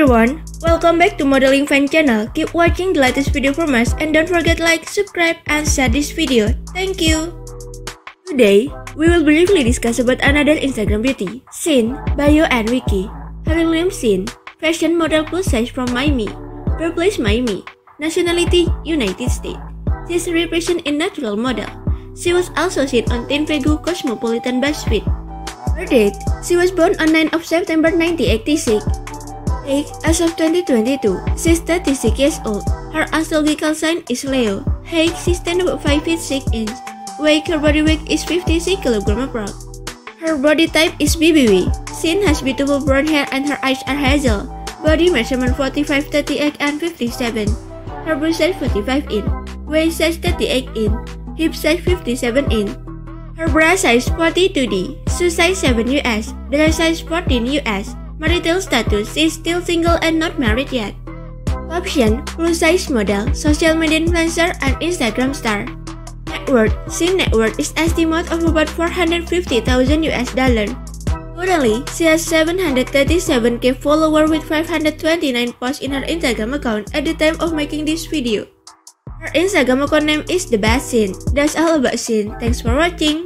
everyone, welcome back to Modeling Fan channel. Keep watching the latest video from us and don't forget like, subscribe, and share this video. Thank you! Today, we will briefly discuss about another Instagram beauty, Cynn, Bayo and Wiki. Her name Cynn, fashion model plus size from Miami, birthplace Miami, nationality United States. She is represented in natural model. She was also seen on Teen Vogue Cosmopolitan BuzzFeed. Her date, she was born on 9 of September 1986 Age as of 2022, she's 36 years old. Her astrological sign is Leo. Height, stands about 5 feet 6 inches. Weight, her body weight is 56 kg approx. Her body type is BBW. Cynn has beautiful brown hair and her eyes are hazel. Body measurement 45, 38 and 57. Her bust size 45 in. Waist size 38 in. Hip size 57 in. Her bra size 42D. Shoe size 7 US. Dress size 14 US. Marital status is still single and not married yet. Option, plus size model, social media influencer, and Instagram star. Net worth, Cynn net worth is estimated of about 450,000 US dollar. Currently, she has 737k follower with 529 posts in her Instagram account at the time of making this video. Her Instagram account name is The Best Cynn. That's all about Cynn. Thanks for watching.